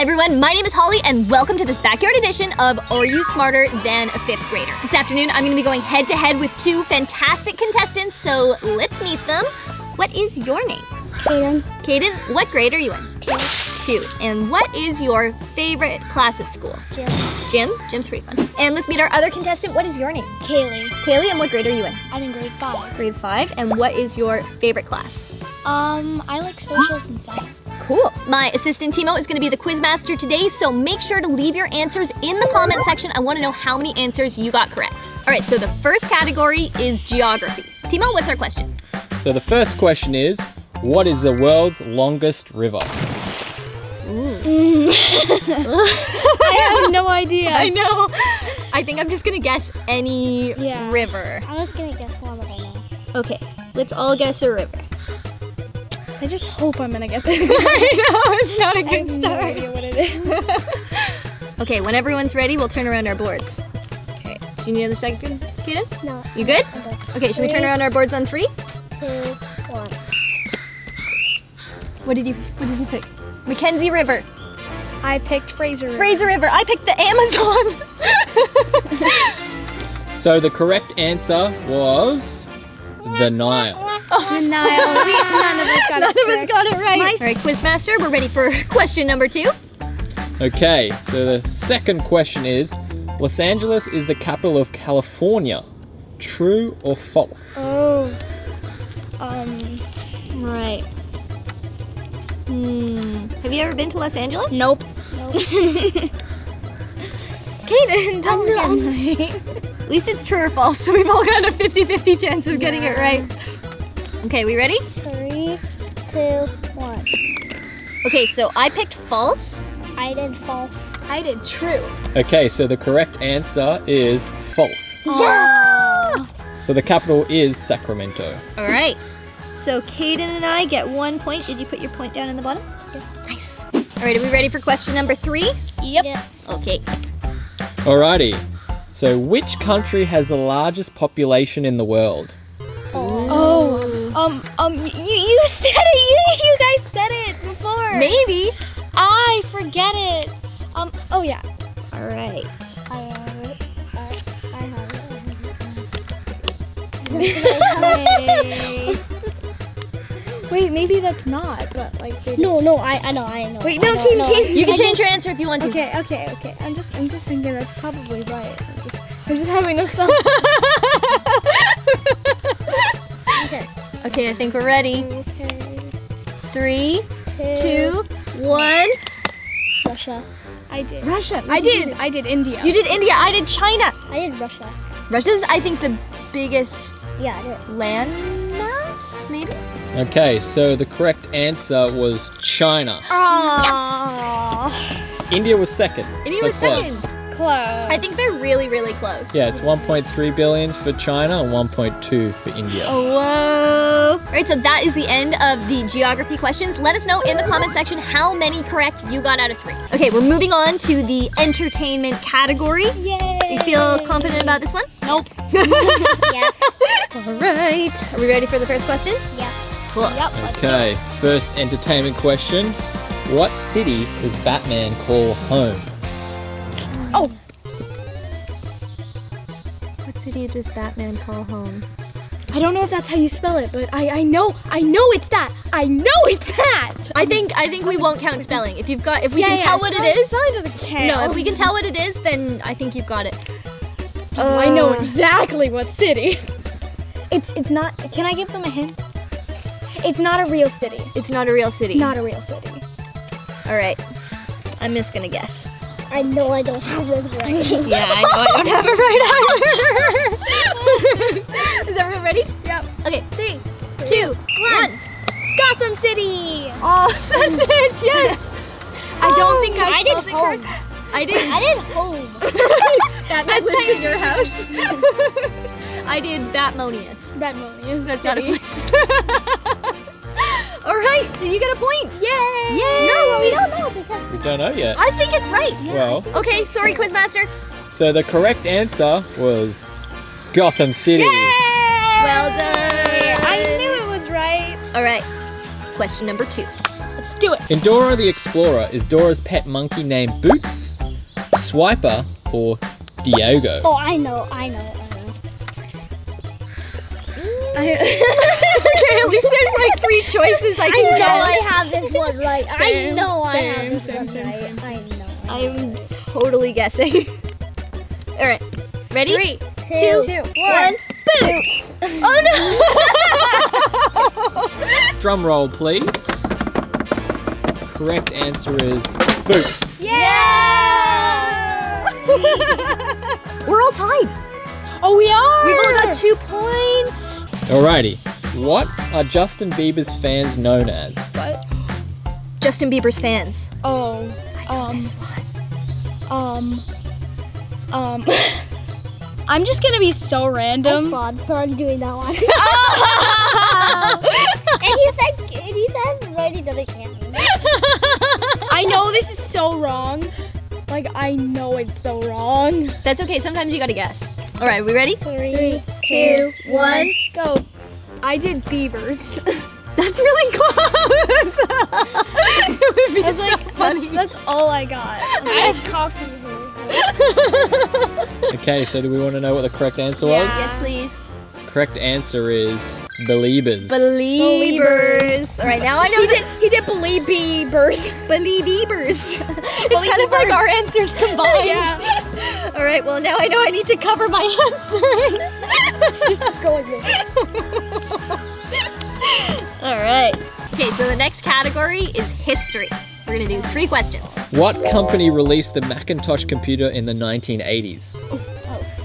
Hi everyone, my name is Holly and welcome to this backyard edition of Are You Smarter Than a Fifth Grader? This afternoon I'm going to be going head to head with two fantastic contestants, so let's meet them. What is your name? Kaden. Kaden, what grade are you in? Two. Two. And what is your favorite class at school? Jim. Gym? Gym's pretty fun. And let's meet our other contestant. What is your name? Kaylee. Kaylee, and what grade are you in? I'm in grade five. Grade five. And what is your favorite class? Um, I like socials and science. Cool. My assistant Timo is gonna be the quiz master today, so make sure to leave your answers in the comment section. I wanna know how many answers you got correct. All right, so the first category is geography. Timo, what's our question? So the first question is, what is the world's longest river? I have no idea. I know. I think I'm just gonna guess any Yeah. river. I was gonna guess one, but I know. Okay, let's all guess a river. I just hope I'm gonna get this. I know, it's not a I have good no start. idea what it is. okay, when everyone's ready, we'll turn around our boards. Okay, do you need another second, Kaden? No. You good? Okay. Okay, should we turn around our boards on three? Two, one. What did you What did you pick? Mackenzie River, I picked Fraser. River. Fraser River. I picked the Amazon. So the correct answer was the Nile. The Nile. We, none of us got None it. of us got it right. My- All right, Quizmaster, we're ready for question number two. Okay, so the second question is, Los Angeles is the capital of California. True or false? Oh. Um. Right. Hmm. Have you ever been to Los Angeles? Nope. Nope. Kaden, I'm again. At least it's true or false, so we've all got a 50-50 chance of getting it right. Okay, we ready? Three, two, one. Okay, so I picked false. I did false. I did true. Okay, so the correct answer is false. Yeah. So the capital is Sacramento. All right. So Kaden and I get one point. Did you put your point down in the bottom? Nice. All right, are we ready for question number three? Yep. Okay. Alrighty. So which country has the largest population in the world? Um, um, you, you said it. You, you guys said it before. Maybe. I forget it. Um, oh yeah. All right. I have it. I, I have it. Wait, maybe that's not, but like. No, no, I, I know, I know. Wait, no, Keep- no, keep- you can I change your answer if you want to. Okay, okay, okay. I'm just, I'm just thinking that's probably right. I'm just, I'm just having a song. okay. Okay, I think we're ready. Okay. Three, two, one. Russia. I did. Russia. I did. I did India. You did India. I did China. I did Russia. Russia's, I think, the biggest Yeah, I did. land mass, maybe. Okay, so the correct answer was China. Oh. India was second. India so was close. second. Close. I think they're really, really close. Yeah, it's 1.3 billion for China and 1.2 for India. Oh, whoa. All right, so that is the end of the geography questions. Let us know in the comment section how many correct you got out of three. Okay, we're moving on to the entertainment category. Yay. You feel confident about this one? Nope. yes. All right. Are we ready for the first question? Yeah. Cool. Yep. Okay, first entertainment question. What city does Batman call home? Oh. What city does Batman call home? I don't know if that's how you spell it, but I, I know, I know it's that. I know it's that. I think I think we won't count spelling. If you've got if we Yeah, can yeah, tell what it is. Spelling doesn't count. No, if we can tell what it is, then I think you've got it. Oh, I know Uh, exactly what city. It's it's not. Can I give them a hint? It's not a real city. It's not a real city. Not a real city. All right. I'm just gonna guess. I know I don't have it right. Yeah, I know I don't have it right either. Is everyone ready? yep. Okay, three, two, one. Gotham City. Oh, that's it. Yes. I don't think oh, I, I did it correct. I did. I did home. That That's lives in your house. I did Batmonius. Batmonius. That's not a place. All right, so you get a point. Yay! Yay! No, we don't know. We don't know yet. I think it's right. Well, Okay, sorry, Quizmaster. so the correct answer was Gotham City. Yay! Well done. I knew it was right. All right, question number two. Let's do it. In Dora the Explorer, is Dora's pet monkey named Boots, Swiper, or Diego? Oh, I know, I know, I know. okay, at least there's like three choices I can I can know get. I have this one right. I Same, know I have this same, one same, right. Same. I know. I'm totally guessing. All right, ready? Three, two, two, one. Boots. Oh no! Drum roll, please. Correct answer is Boots. Yeah! We're all tied. Oh, we are. We've all got two points. Alrighty. What are Justin Bieber's fans known as? What? Justin Bieber's fans. Oh, um, This one. um, um. I'm just gonna be so random. I'm random. fun, fun doing that one. and he said, and he said, right, doesn't count. I know this is so wrong. Like I know it's so wrong. That's okay. Sometimes you gotta guess. All right, we ready? Three, two, one. Go. I did beavers. That's really close. it would be I so like, funny. that's, that's all I got. I cocky here. Okay, so do we want to know what the correct answer was? yes, please. Correct answer is Beliebers. Believers. All right, now I know He did. He did believe beavers. Believers. it's kind of like our answers combined. Yeah. All right, well now I know I need to cover my answers. Just, just go like this. All right. Okay, so the next category is history. We're gonna do three questions. what company released the Macintosh computer in the 1980s?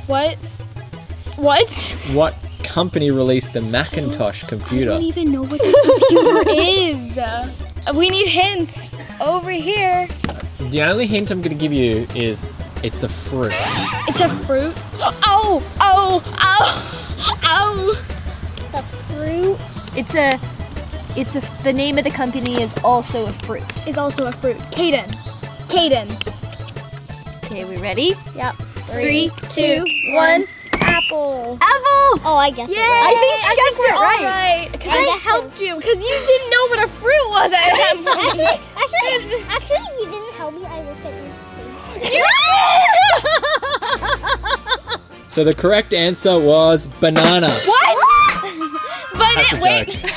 What? What? What company released the Macintosh computer? I don't even know what the computer is. We need hints over here. The only hint I'm going to give you is it's a fruit. It's a fruit. Oh, oh, oh, oh. The fruit It's a, it's a. The name of the company is also a fruit. Is also a fruit. Kaden. Kaden. Okay, we ready? Yep. Three, two, one. Apple. Apple. Oh, I guess. Yay! I think you guessed we're it all right. right. Because I I, guess so. helped you. Because you didn't know what a fruit was at that point. Actually, actually, actually, you didn't help me. I looked at your face. So the correct answer was banana. What? But That's it, a wait. joke.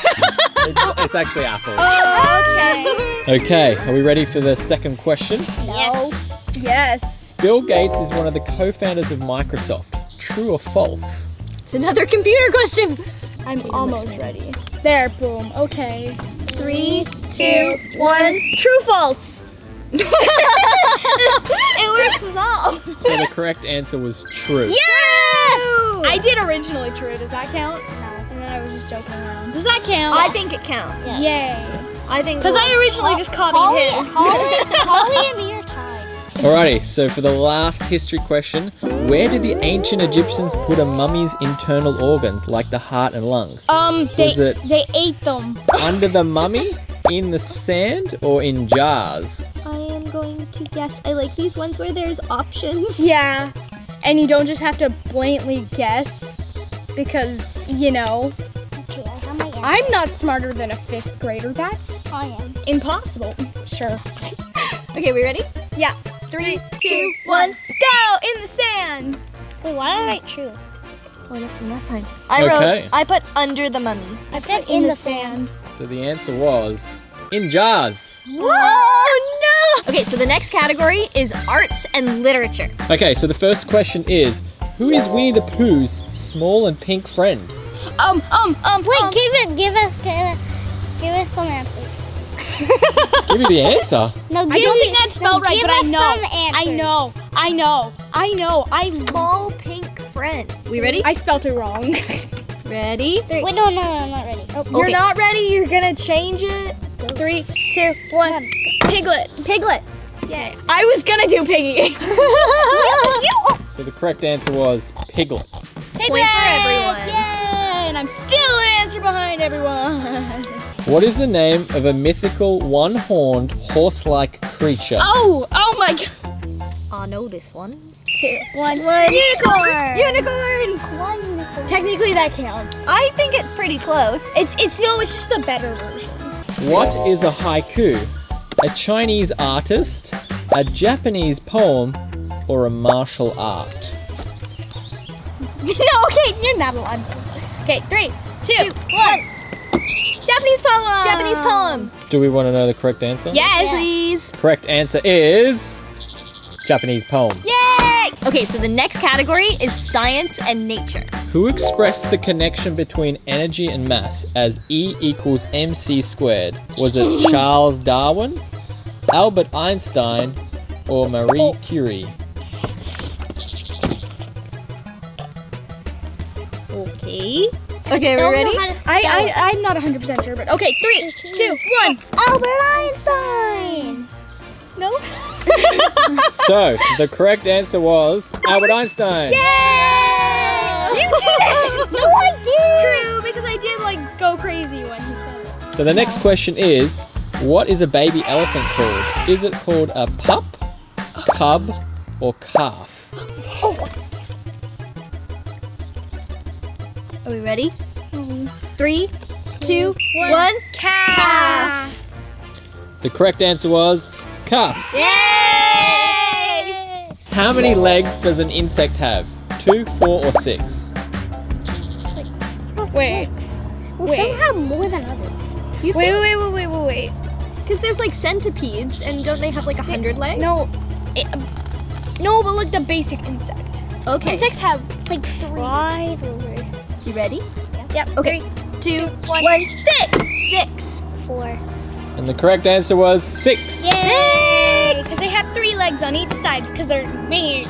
It's, it's actually apple. Oh, okay. Okay, are we ready for the second question? No. Yes. Bill Gates is one of the co-founders of Microsoft. True or false? It's another computer question. I'm almost ready. There, boom. Okay. Three, two, one. True, false. It works well. So the correct answer was true. Yes! I did originally true. Does that count? No. And then I was just joking around. Does that count? I think it counts. Yay. I think. Because I originally just Holly, copied his. Holly, Holly and me are tied. Alrighty, so for the last history question, where did the ancient Egyptians put a mummy's internal organs, like the heart and lungs? Um, they Was it- they ate them. Under the mummy, in the sand, or in jars? I am going to guess. I like these ones where there's options. Yeah. And you don't just have to blatantly guess because, you know, Okay, I have my answer. I'm not smarter than a fifth grader. That's I am. impossible. Sure. Okay, we ready? Yeah. Three, two, one. Go in the sand. Wait, why did I write true? Oh, that's from last time. I Okay. wrote. I put under the mummy. I put in, the, sand. So the answer was in jars. No! Okay, so the next category is arts and literature. Okay, so the first question is Who is Winnie the Pooh's small and pink friend? Um, um, um. Wait, um, give it, give us, give us, give us some answers. Give me the answer. No, give I don't me- think that's spelled no, right, but I us know. Some I know. I know. I know. I Small pink friend. We ready? I spelled it wrong. Ready? Wait, no, no, no, I'm not ready. Oh, You're not ready. You're gonna change it. Three, two, one. Piglet. Piglet. Yeah. I was gonna do piggy. So the correct answer was piglet. Piglet. for everyone. Yay! And I'm still an answer behind everyone. What is the name of a mythical one horned horse like creature? oh, oh my god. I know this one. Two, one. One. Unicorn. Unicorn. one unicorn. Technically, that counts. I think it's pretty close. It's it's no, it's just the better version. What is a haiku? A Chinese artist, a Japanese poem, or a martial art? no, okay, you're not allowed. Okay, three, two, one. Japanese poem. Japanese poem. Do we want to know the correct answer? Yes. Please. Correct answer is Japanese poem. Yay! Okay, so the next category is science and nature. Who expressed the connection between energy and mass as E equals mc squared? Was it Charles Darwin, Albert Einstein, or Marie oh. Curie? Okay. Okay, we're ready? I, I, I'm not 100% sure, but okay, three, two, one. Albert Einstein. No. So, the correct answer was Albert Einstein. Yay! You did it! No, I did. True, because I did like go crazy when he said it. So the next question is, what is a baby elephant called? Is it called a pup, cub, or calf? Oh. Are we ready? Mm-hmm. Three, two, one. Calf. The correct answer was calf. Yay! How many legs does an insect have? Two, four, or six? Wait, Well, Wait. some have more than others. You wait, think? wait, wait, wait, wait, wait. Because there's like centipedes, and don't they have like a hundred legs? No, it, um, no, but like the basic insect. Okay. Insects have Like three. five or You ready? Yep. Okay. Two, one. one, six. Six. four. And the correct answer was six. Yay! Because they have three legs on each side because they're big.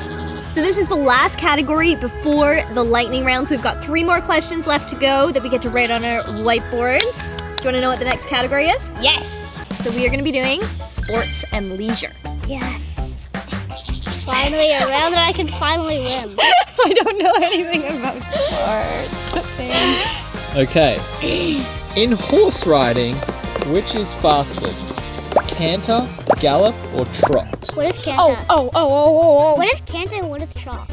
So this is the last category before the lightning round. So we've got three more questions left to go that we get to write on our whiteboards. Do you want to know what the next category is? Yes. So we are going to be doing sports and leisure. Yes. Finally, a round that I can finally win. I don't know anything about sports. Okay. In horse riding, which is faster? Canter, gallop, or trot? What is canter? Oh, oh, oh, oh, oh, oh. What is canter and what is trot?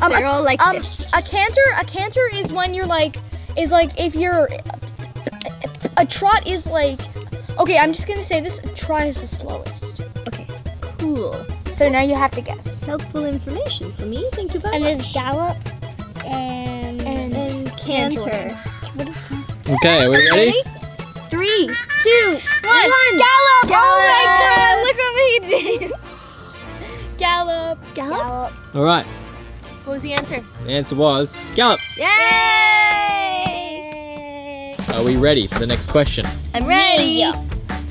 Um, They're all like um, this. a canter, a canter is when you're like, is like if you're, a trot is like, okay, I'm just gonna say this, a trot is the slowest. Okay. Cool. So now you have to guess. Helpful information for me. Thank you very And much. there's gallop and and canter. Okay, are we ready? Three, two, one. Gallop! Gallop! Oh my god, look what he did. Gallop. Gallop. gallop. All right. What was the answer? The answer was gallop. Yay! Are we ready for the next question? I'm ready.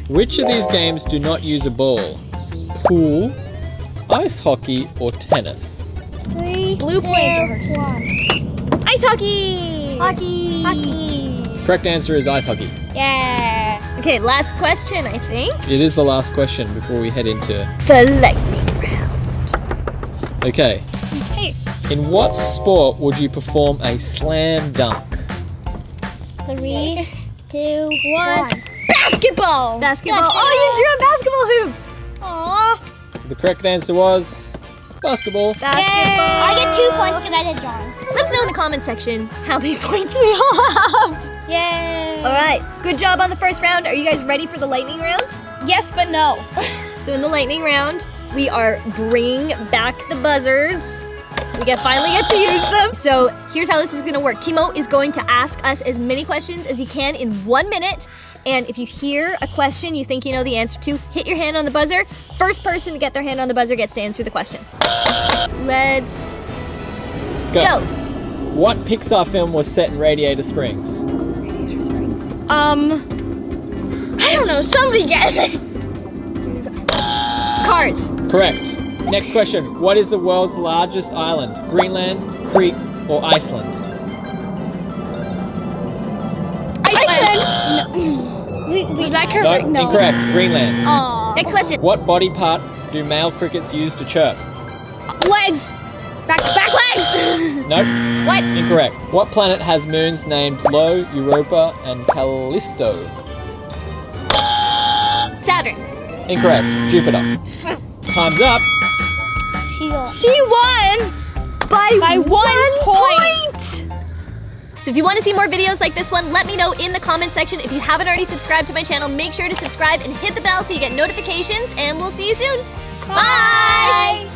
Which of these games do not use a ball? Pool, ice hockey, or tennis? Three, Blue two, planes are one. Ice hockey. Hockey. Hockey. Correct answer is ice hockey. Yeah. Okay, last question, I think. It is the last question before we head into. The lightning round. Okay. Hey. In what sport would you perform a slam dunk? Three, two, One. one. Basketball. Basketball. Oh, you drew a basketball hoop. Aww. So the correct answer was basketball. Basketball. I get two points because I did drawing. Let's know in the comment section how many points we all have. Yay. All right, good job on the first round. Are you guys ready for the lightning round? Yes, but no. So in the lightning round, we are bringing back the buzzers. We get finally get to use them. So here's how this is gonna work. Timo is going to ask us as many questions as he can in one minute. And if you hear a question you think you know the answer to, hit your hand on the buzzer. First person to get their hand on the buzzer gets to answer the question. Let's go. What Pixar film was set in Radiator Springs? Um, I don't know. Somebody guess it. Cars. Correct. Next question. What is the world's largest island? Greenland, Crete, or Iceland? Iceland. We, we, Was that No, correct? incorrect. Greenland. Aw. Next question. What body part do male crickets use to chirp? Legs. Back, back legs. Nope. what? Incorrect. What planet has moons named Io, Europa, and Callisto? Saturn. Incorrect. Jupiter. Time's up. she goes. She won By, by one, point. So So if you want to see more videos like this one, let me know in the comment section. If you haven't already subscribed to my channel, make sure to subscribe and hit the bell so you get notifications, and we'll see you soon. Bye!